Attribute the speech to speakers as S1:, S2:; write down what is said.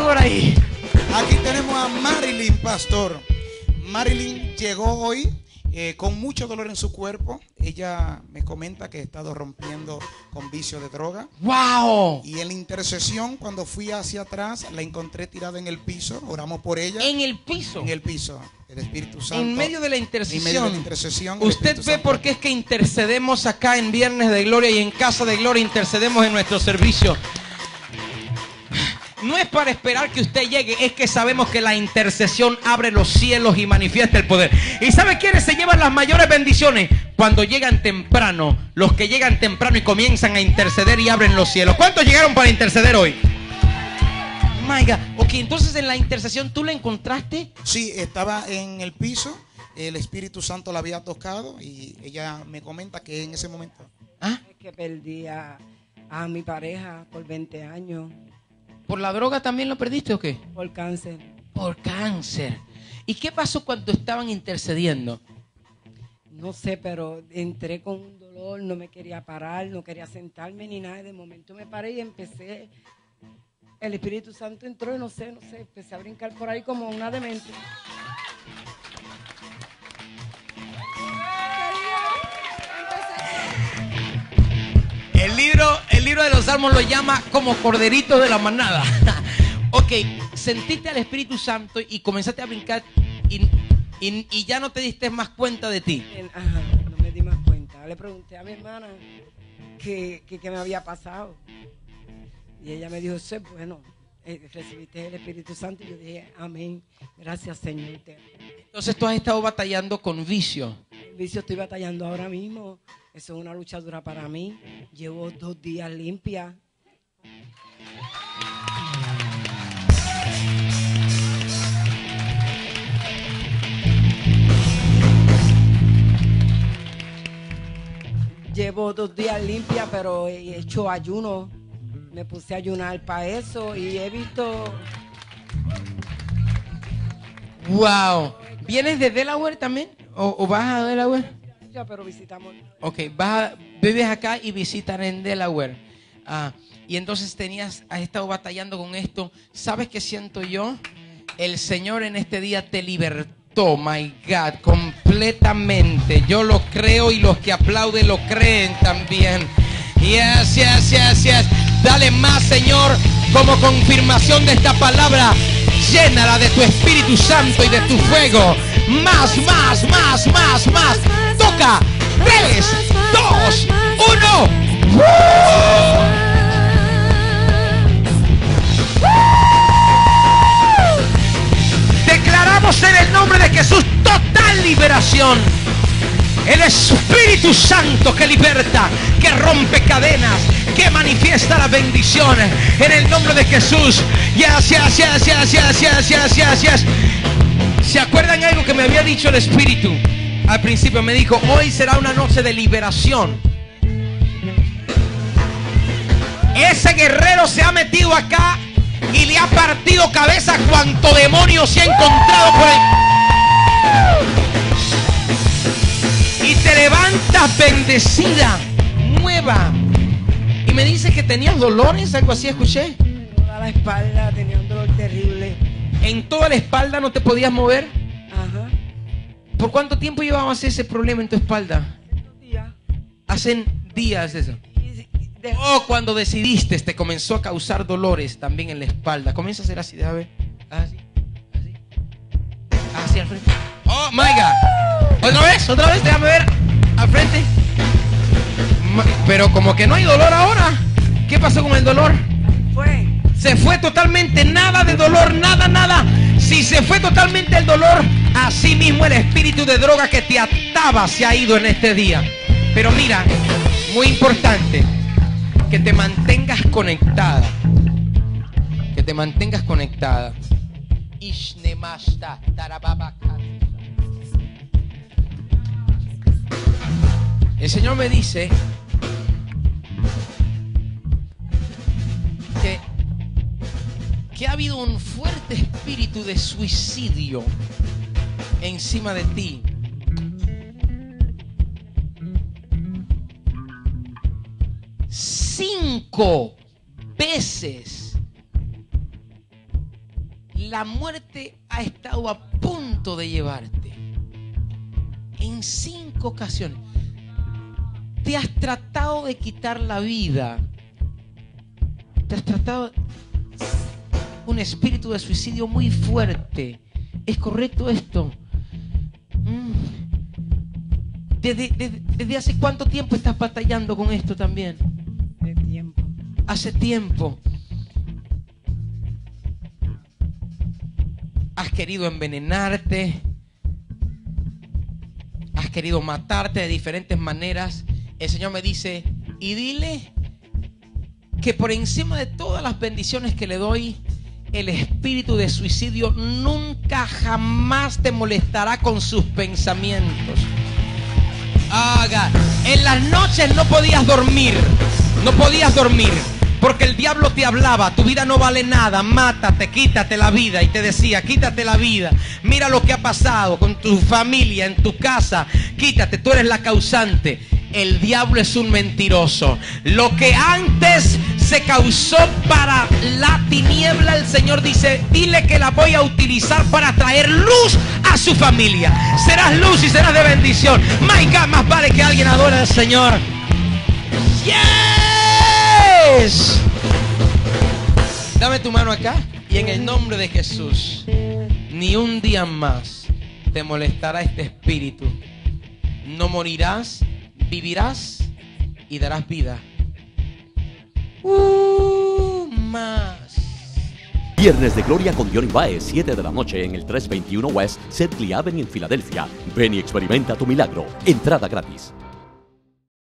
S1: por ahí?
S2: Aquí tenemos a Marilyn Pastor. Marilyn llegó hoy eh, con mucho dolor en su cuerpo. Ella me comenta que ha estado rompiendo con vicio de droga.
S1: ¡Wow!
S2: Y en la intercesión, cuando fui hacia atrás, la encontré tirada en el piso. Oramos por ella.
S1: En el piso.
S2: En el piso. El Espíritu Santo.
S1: En medio de la
S2: En medio de
S1: intercesión.
S2: la intercesión.
S1: Usted ve
S2: Santo.
S1: por qué es que intercedemos acá en Viernes de Gloria y en Casa de Gloria intercedemos en nuestro servicio. No es para esperar que usted llegue, es que sabemos que la intercesión abre los cielos y manifiesta el poder. ¿Y sabe quiénes se llevan las mayores bendiciones? Cuando llegan temprano, los que llegan temprano y comienzan a interceder y abren los cielos. ¿Cuántos llegaron para interceder hoy? My God. Ok, entonces en la intercesión tú la encontraste.
S2: Sí, estaba en el piso. El Espíritu Santo la había tocado. Y ella me comenta que en ese momento.
S1: ¿Ah?
S3: Es que perdí a, a mi pareja por 20 años
S1: ¿Por la droga también lo perdiste o qué?
S3: por cáncer.
S1: Por cáncer. ¿Y qué pasó cuando estaban intercediendo?
S3: No sé, pero entré con un dolor, no me quería parar, no quería sentarme ni nada. De momento me paré y empecé. El Espíritu Santo entró y no sé, no sé, empecé a brincar por ahí como una demente.
S1: El libro, libro de los Salmos lo llama como corderitos de la manada. ok, sentiste al Espíritu Santo y comenzaste a brincar y, y- y ya no te diste más cuenta de ti.
S3: Ajá, no me di más cuenta. Le pregunté a mi hermana qué que, me había pasado. Y ella me dijo, es bueno. eh, recibiste el Espíritu Santo. Y yo dije, amén. Gracias, Señor.
S1: Entonces tú has estado batallando con vicio.
S3: Vicio estoy batallando ahora mismo. Eso es una lucha dura para mí. Llevo dos días limpia. Llevo dos días limpia, pero he hecho ayuno. Me puse a ayunar para eso y he visto
S1: Wow. ¿Vienes de Delaware también? ¿O, o vas a Delaware?
S3: ya, pero visitamos.
S1: Ok, vas a- vives acá y visitan en Delaware. Ah, y entonces tenías, has estado batallando con esto. ¿Sabes qué siento yo? El Señor en este día te libertó, my God, completamente. Yo lo creo y los que aplauden lo creen también. Yes, yes, yes, yes. Dale más, Señor, como confirmación de esta palabra. Llénala de tu Espíritu Santo y de tu fuego. Más, más, más, más, más. Toca. 3, 2, 1. Declaramos en el nombre de Jesús total liberación. El Espíritu Santo que liberta, que rompe cadenas, que manifiesta las bendiciones. En el nombre de Jesús. Yes, yes, yes, yes, yes, yes. ¿Se acuerdan algo que me había dicho el Espíritu? Al principio me dijo, hoy será una noche de liberación. Ese guerrero se ha metido acá y le ha partido cabeza cuanto demonio se ha encontrado por ahí. Y te levantas bendecida, nueva. Y me dice que tenías dolores, algo así escuché.
S3: La espalda tenía dolor.
S1: En toda la espalda no te podías mover.
S3: Ajá.
S1: ¿Por cuánto tiempo llevabas ese problema en tu espalda?
S3: Días.
S1: Hacen días eso. Oh, cuando decidiste, te comenzó a causar dolores también en la espalda. Comienza a hacer así, déjame ver. Así, así. Así al frente. Oh, my God. Otra vez, otra vez, déjame ver. Al frente. Pero como que no hay dolor ahora. ¿Qué pasó con el dolor? Se fue totalmente, nada de dolor, nada, nada. Si se fue totalmente el dolor, así mismo el espíritu de droga que te ataba se ha ido en este día. Pero mira, muy importante, que te mantengas conectada. Que te mantengas conectada. El Señor me dice ha habido un fuerte espíritu de suicidio encima de ti. Cinco veces la muerte ha estado a punto de llevarte. En cinco ocasiones. Te has tratado de quitar la vida. Te has tratado un espíritu de suicidio muy fuerte. ¿Es correcto esto? Mm. ¿Desde, desde- desde hace cuánto tiempo estás batallando con esto también?
S3: De tiempo.
S1: Hace tiempo. Has querido envenenarte. Has querido matarte de diferentes maneras. El Señor me dice, y dile que por encima de todas las bendiciones que le doy, el espíritu de suicidio nunca jamás te molestará con sus pensamientos. Haga. En las noches no podías dormir. No podías dormir. Porque el diablo te hablaba, tu vida no vale nada, mátate, quítate la vida. Y te decía, quítate la vida. Mira lo que ha pasado con tu familia, en tu casa. Quítate, tú eres la causante. El diablo es un mentiroso. Lo que antes se causó para la tiniebla, el Señor dice, dile que la voy a utilizar para traer luz a su familia. Serás luz y serás de bendición. My God, más vale que alguien adore al Señor. Yes. Dame tu mano acá y en el nombre de Jesús, ni un día más te molestará este espíritu. No morirás, vivirás y darás vida.
S4: Viernes de Gloria con Johnny Baez, 7 de la noche en el 321 West Sedley Avenue en Filadelfia. Ven y experimenta tu milagro. Entrada gratis.